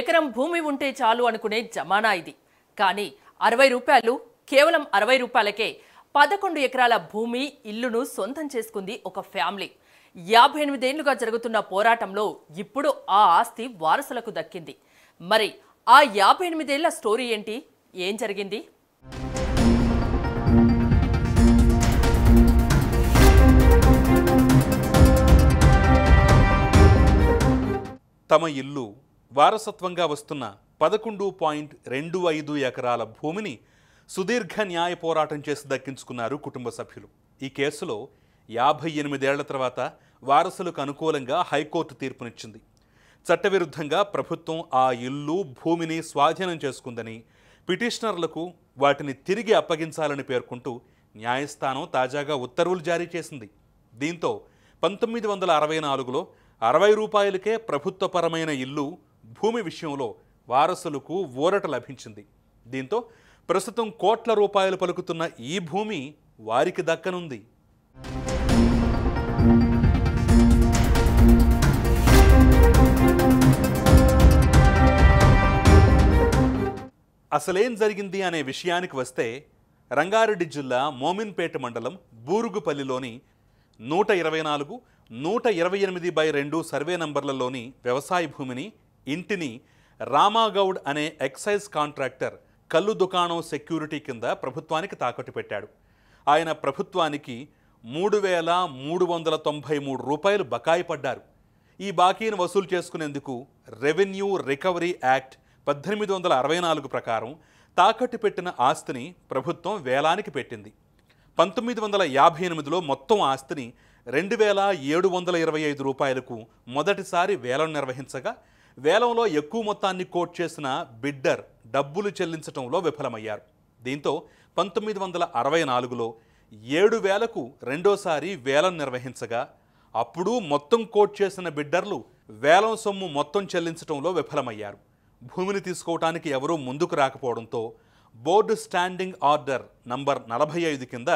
ఎకరం భూమి ఉంటే చాలు అనుకునే జమానా ఇది. కానీ అరవై రూపాయలు కేవలం అరవై రూపాయలకే పదకొండు ఎకరాల భూమి ఇల్లును సొంతం చేసుకుంది ఒక ఫ్యామిలీ. యాభై ఎనిమిదేళ్ళుగా జరుగుతున్న పోరాటంలో ఇప్పుడు ఆ ఆస్తి వారసులకు దక్కింది. మరి ఆ యాభై ఎనిమిదేళ్ళ స్టోరీ ఏంటి? ఏం జరిగింది? తమ ఇల్లు వారసత్వంగా వస్తున్న పదకొండు పాయింట్ రెండు ఐదు ఎకరాల భూమిని సుదీర్ఘ న్యాయ పోరాటం చేసి దక్కించుకున్నారు కుటుంబ సభ్యులు. ఈ కేసులో యాభై ఎనిమిదేళ్ళ తర్వాత వారసులకు అనుకూలంగా హైకోర్టు తీర్పునిచ్చింది. చట్టవిరుద్ధంగా ప్రభుత్వం ఆ ఇల్లు భూమిని స్వాధీనం చేసుకుందని పిటిషనర్లకు వాటిని తిరిగి అప్పగించాలని పేర్కొంటూ న్యాయస్థానం తాజాగా ఉత్తర్వులు జారీ చేసింది. దీంతో పంతొమ్మిది వందల అరవై నాలుగులో అరవై రూపాయలకే ప్రభుత్వపరమైన ఇల్లు భూమి విషయంలో వారసులకు ఊరట లభించింది. దీంతో ప్రస్తుతం కోట్ల రూపాయలు పలుకుతున్న ఈ భూమి వారికి దక్కనుంది. అసలేం జరిగింది అనే విషయానికి వస్తే రంగారెడ్డి జిల్లా మోమిన్పేట మండలం బూరుగుపల్లిలోని నూట ఇరవై నాలుగు నూట ఇరవై ఎనిమిది బై రెండు సర్వే నంబర్లలోని వ్యవసాయ భూమిని ఇంటిని రామాగౌడ్ అనే ఎక్సైజ్ కాంట్రాక్టర్ కల్లు దుకాణం సెక్యూరిటీ కింద ప్రభుత్వానికి తాకట్టు పెట్టాడు. ఆయన ప్రభుత్వానికి మూడు వేల మూడు వందల తొంభై మూడు రూపాయలు బకాయి పడ్డారు. ఈ బాకీని వసూలు చేసుకునేందుకు రెవెన్యూ రికవరీ యాక్ట్ పద్దెనిమిది వందల అరవై నాలుగు ప్రకారం తాకట్టు పెట్టిన ఆస్తిని ప్రభుత్వం వేలానికి పెట్టింది. పంతొమ్మిది వందల యాభై ఎనిమిదిలో మొత్తం ఆస్తిని రెండు వేల ఏడు వందల ఇరవై ఐదు రూపాయలకు మొదటిసారి వేలం నిర్వహించగా వేలంలో ఎక్కువ మొత్తాన్ని కోట్ చేసిన బిడ్డర్ డబ్బులు చెల్లించడంలో విఫలమయ్యారు. దీంతో పంతొమ్మిది వందల అరవై నాలుగులో ఏడు వేలకు రెండోసారి వేలం నిర్వహించగా అప్పుడు మొత్తం కోట్ చేసిన బిడ్డర్లు వేలం సొమ్ము మొత్తం చెల్లించడంలో విఫలమయ్యారు. భూమిని తీసుకోవటానికి ఎవరూ ముందుకు రాకపోవడంతో బోర్డు స్టాండింగ్ ఆర్డర్ నంబర్ నలభై ఐదు కింద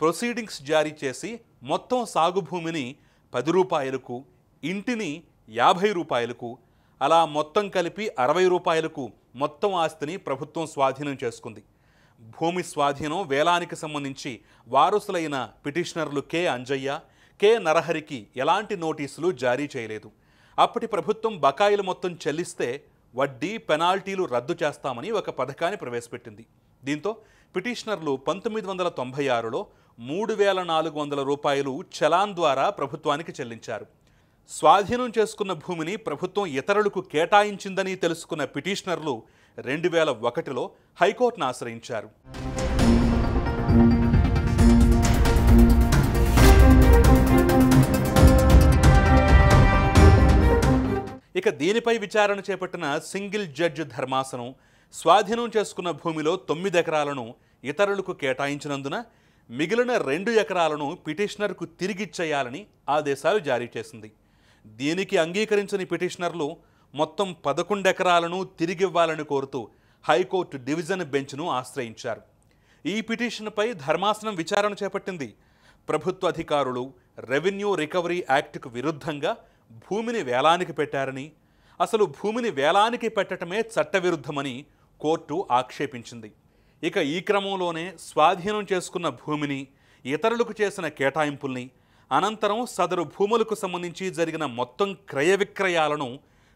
ప్రొసీడింగ్స్ జారీ చేసి మొత్తం సాగు భూమిని పది రూపాయలకు ఇంటిని యాభై రూపాయలకు అలా మొత్తం కలిపి అరవై రూపాయలకు మొత్తం ఆస్తిని ప్రభుత్వం స్వాధీనం చేసుకుంది. భూమి స్వాధీనం వేలానికి సంబంధించి వారసులైన పిటిషనర్లు కె. అంజయ్య కె. నరహరికి ఎలాంటి నోటీసులు జారీ చేయలేదు. అప్పటి ప్రభుత్వం బకాయిలు మొత్తం చెల్లిస్తే వడ్డీ పెనాల్టీలు రద్దు చేస్తామని ఒక పథకాన్ని ప్రవేశపెట్టింది. దీంతో పిటిషనర్లు పంతొమ్మిది వందల తొంభై ఆరులో మూడు వేల నాలుగు వందల రూపాయలు చలాన్ ద్వారా ప్రభుత్వానికి చెల్లించారు. స్వాధీనం చేసుకున్న భూమిని ప్రభుత్వం ఇతరులకు కేటాయించిందని తెలుసుకున్న పిటిషనర్లు రెండు వేల ఒకటిలో హైకోర్టును ఆశ్రయించారు. ఇక దీనిపై విచారణ చేపట్టిన సింగిల్ జడ్జి ధర్మాసనం స్వాధీనం చేసుకున్న భూమిలో తొమ్మిది ఎకరాలను ఇతరులకు కేటాయించినందున మిగిలిన రెండు ఎకరాలను పిటిషనర్కు తిరిగిచ్చేయాలని ఆదేశాలు జారీ చేసింది. దీనికి అంగీకరించని పిటిషనర్లు మొత్తం పదకొండు ఎకరాలను తిరిగివ్వాలని కోరుతూ హైకోర్టు డివిజన్ బెంచ్ను ఆశ్రయించారు. ఈ పిటిషన్పై ధర్మాసనం విచారణ చేపట్టింది. ప్రభుత్వ అధికారులు రెవెన్యూ రికవరీ యాక్ట్కు విరుద్ధంగా భూమిని వేలానికి పెట్టారని అసలు భూమిని వేలానికి పెట్టడమే చట్టవిరుద్ధమని కోర్టు ఆక్షేపించింది. ఇక ఈ క్రమంలోనే స్వాధీనం చేసుకున్న భూమిని ఇతరులకు చేసిన కేటాయింపుల్ని అనంతరం సదరు భూములకు సంబంధించి జరిగిన మొత్తం క్రయ విక్రయాలను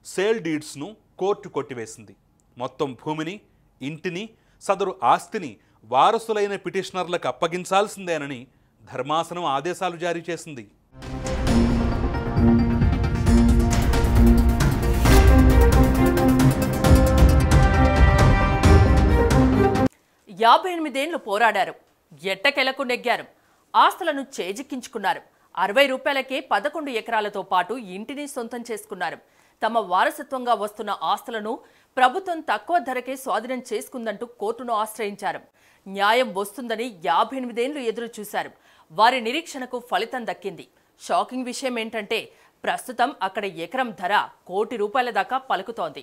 సేల్ డీడ్స్ను కోర్టు కొట్టివేసింది. మొత్తం భూమిని ఇంటిని సదరు ఆస్తిని వారసులైన పిటిషనర్లకు అప్పగించాల్సిందేనని ధర్మాసనం ఆదేశాలు జారీ చేసింది. యాభై ఎనిమిదేళ్ళు పోరాడారు. ఎట్టకెలకు నెగ్గారు. ఆస్తులను చేజిక్కించుకున్నారు. అరవై రూపాయలకే పదకొండు ఎకరాలతో పాటు ఇంటిని సొంతం చేసుకున్నారు. తమ వారసత్వంగా వస్తున్న ఆస్తులను ప్రభుత్వం తక్కువ ధరకే స్వాధీనం చేసుకుందంటూ కోర్టును ఆశ్రయించారు. న్యాయం వస్తుందని యాభై ఎనిమిదేళ్ళు ఎదురు చూశారు వారి నిరీక్షణకు ఫలితం దక్కింది. షాకింగ్ విషయం ఏంటంటే ప్రస్తుతం అక్కడ ఎకరం ధర కోటి రూపాయల దాకా పలుకుతోంది.